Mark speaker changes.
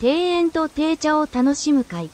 Speaker 1: 庭園と定茶を楽しむ会。